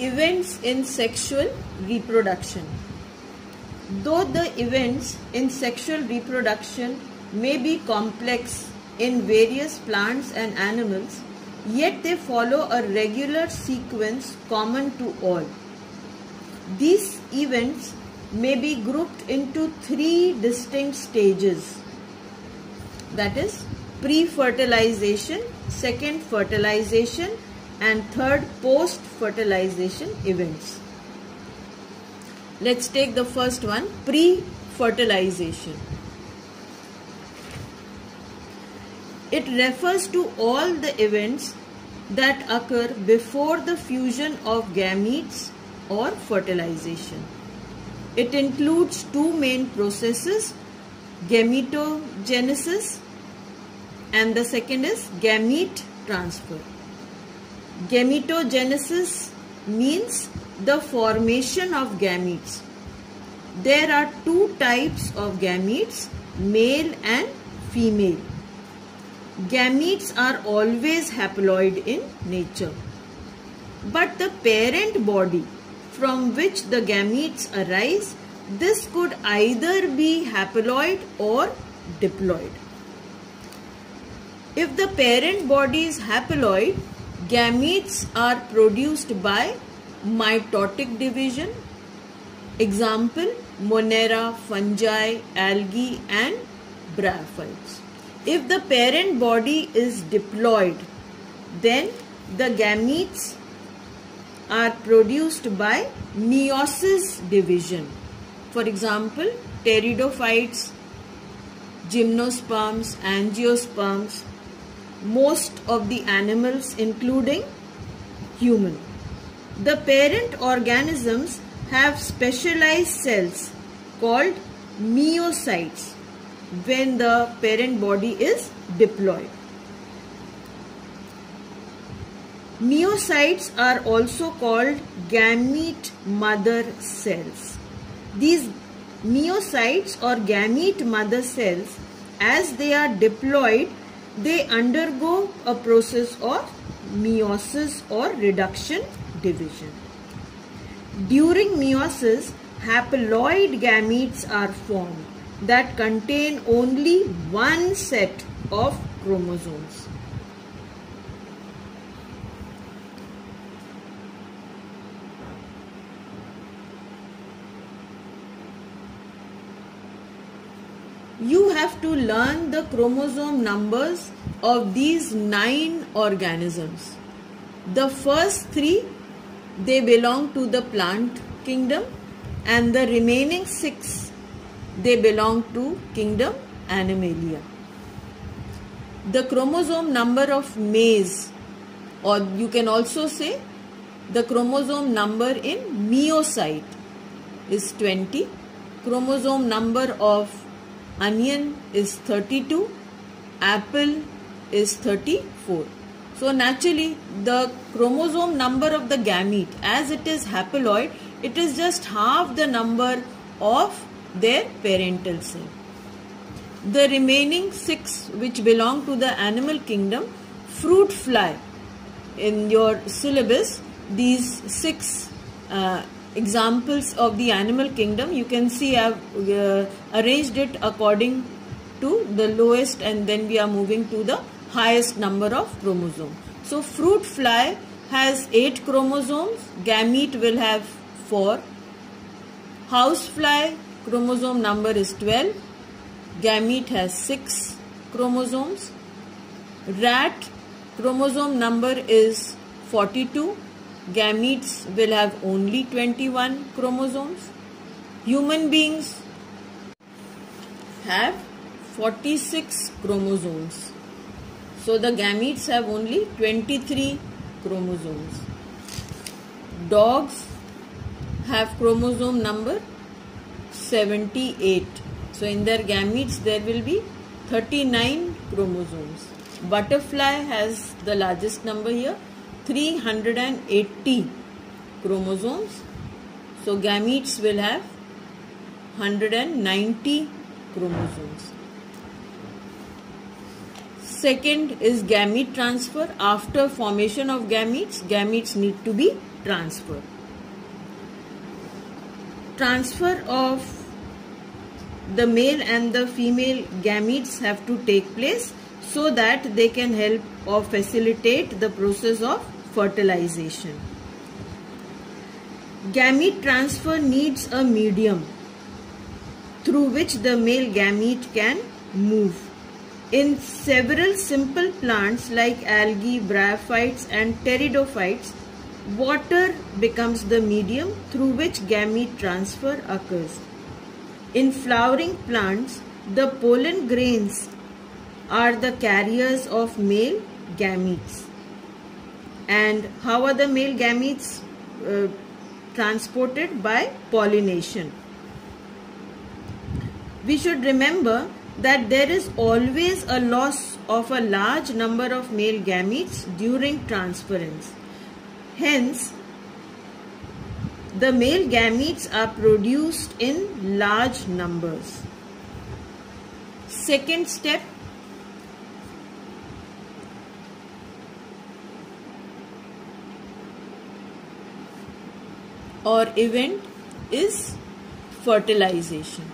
Events in sexual reproduction. Though the events in sexual reproduction may be complex in various plants and animals, yet they follow a regular sequence common to all. These events may be grouped into three distinct stages that is pre-fertilization, second fertilization and third post fertilization events. Let's take the first one pre fertilization. It refers to all the events that occur before the fusion of gametes or fertilization. It includes two main processes gametogenesis and the second is gamete transfer. Gametogenesis means the formation of gametes. There are two types of gametes, male and female. Gametes are always haploid in nature. But the parent body from which the gametes arise, this could either be haploid or diploid. If the parent body is haploid, gametes are produced by mitotic division. Example, Monera, fungi, algae and bryophytes. If the parent body is diploid, then the gametes are produced by meiosis division. For example, pteridophytes, gymnosperms, angiosperms, most of the animals including human. The parent organisms have specialized cells called meiocytes when the parent body is diploid. Meiocytes are also called gamete mother cells. These meiocytes or gamete mother cells as they are diploid they undergo a process of meiosis or reduction division. During meiosis, haploid gametes are formed that contain only one set of chromosomes. You have to learn the chromosome numbers of these nine organisms. The first three, they belong to the plant kingdom and the remaining six, they belong to kingdom Animalia. The chromosome number of maize or you can also say the chromosome number in meiocyte is 20. Chromosome number of onion is 32 apple is 34 so naturally the chromosome number of the gamete as it is haploid it is just half the number of their parental cell. The remaining six which belong to the animal kingdom fruit fly. In your syllabus these six uh, examples of the animal kingdom you can see I've uh, arranged it according to the lowest and then we are moving to the highest number of chromosomes. So fruit fly has 8 chromosomes, gamete will have 4, house fly chromosome number is 12, gamete has 6 chromosomes, rat chromosome number is 42 gametes will have only 21 chromosomes. Human beings have 46 chromosomes. So the gametes have only 23 chromosomes. Dogs have chromosome number 78. So in their gametes there will be 39 chromosomes. Butterfly has the largest number here 380 chromosomes. So gametes will have 190 chromosomes. Second is gamete transfer. After formation of gametes, gametes need to be transferred. Transfer of the male and the female gametes have to take place so that they can help or facilitate the process of fertilization. Gamete transfer needs a medium through which the male gamete can move. In several simple plants like algae, bryophytes and pteridophytes, water becomes the medium through which gamete transfer occurs. In flowering plants, the pollen grains are the carriers of male gametes. And how are the male gametes uh, transported? By pollination. We should remember that there is always a loss of a large number of male gametes during transference. Hence, the male gametes are produced in large numbers. Second step or event is fertilization.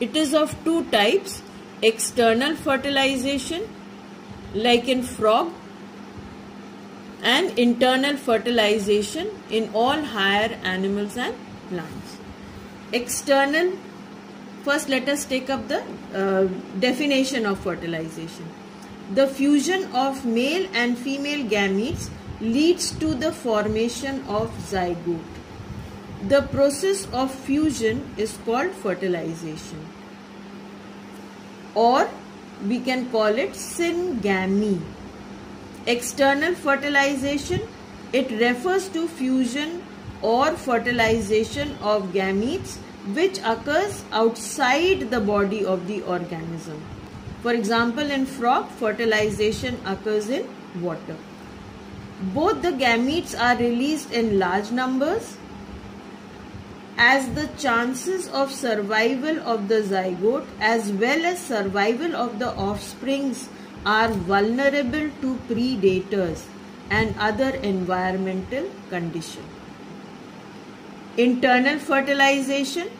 It is of two types external fertilization like in frog and internal fertilization in all higher animals and plants. External, first let us take up the uh, definition of fertilization. The fusion of male and female gametes leads to the formation of zygote. The process of fusion is called fertilization or we can call it syngamy. External fertilization, it refers to fusion or fertilization of gametes which occurs outside the body of the organism. For example, in frog, fertilization occurs in water. Both the gametes are released in large numbers as the chances of survival of the zygote as well as survival of the offsprings are vulnerable to predators and other environmental conditions. Internal fertilization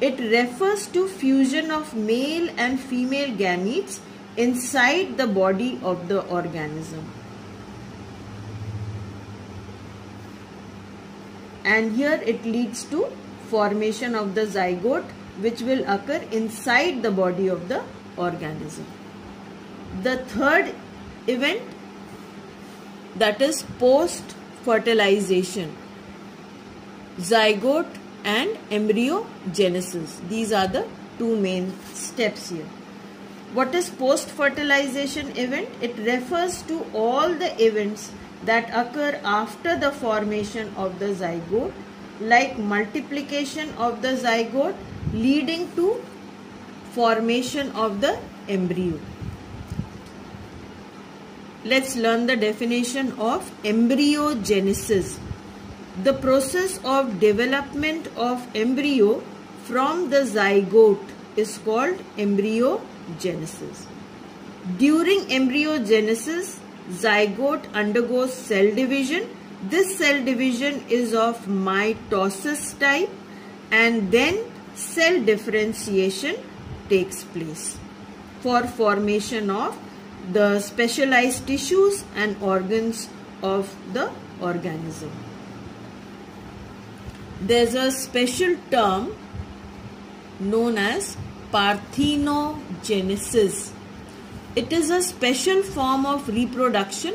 it refers to fusion of male and female gametes inside the body of the organism. And here it leads to formation of the zygote which will occur inside the body of the organism. The third event that is post fertilization zygote and embryogenesis. These are the two main steps here. What is post fertilization event? It refers to all the events that occur after the formation of the zygote like multiplication of the zygote leading to formation of the embryo. Let's learn the definition of embryogenesis. The process of development of embryo from the zygote is called embryogenesis. During embryogenesis, zygote undergoes cell division. This cell division is of mitosis type and then cell differentiation takes place for formation of the specialized tissues and organs of the organism. There's a special term known as parthenogenesis it is a special form of reproduction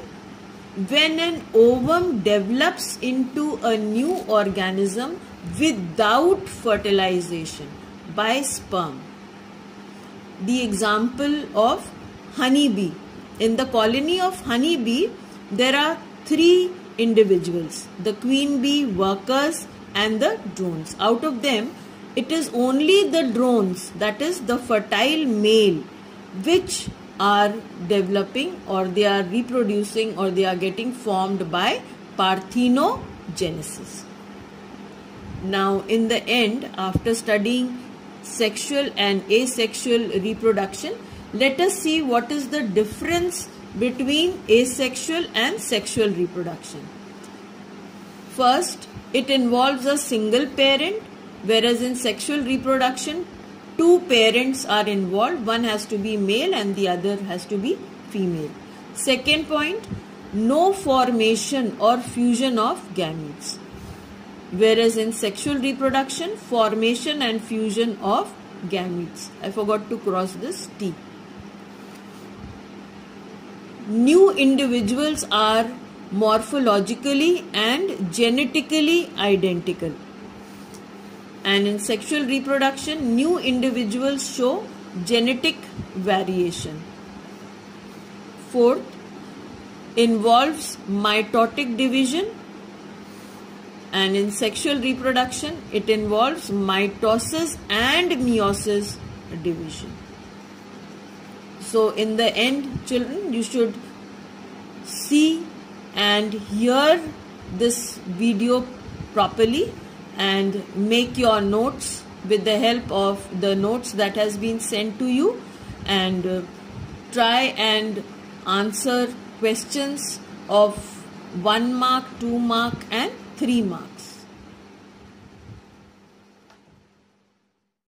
when an ovum develops into a new organism without fertilization by sperm. The example of honeybee. In the colony of honeybee, there are three individuals, the queen bee, workers and the drones. Out of them, it is only the drones, that is the fertile male, which are developing or they are reproducing or they are getting formed by parthenogenesis. Now, in the end, after studying sexual and asexual reproduction, let us see what is the difference between asexual and sexual reproduction. First, it involves a single parent, whereas in sexual reproduction, two parents are involved. One has to be male and the other has to be female. Second point, no formation or fusion of gametes. Whereas in sexual reproduction, formation and fusion of gametes. I forgot to cross this T new individuals are morphologically and genetically identical. And in sexual reproduction, new individuals show genetic variation. Fourth, involves mitotic division and in sexual reproduction it involves mitosis and meiosis division. So, in the end, children, you should see and hear this video properly and make your notes with the help of the notes that has been sent to you and uh, try and answer questions of 1 mark, 2 mark and 3 mark.